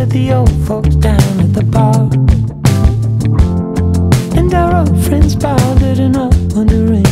to the old folks down at the bar. And our old friends bothered up, wondering